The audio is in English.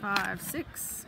five, six.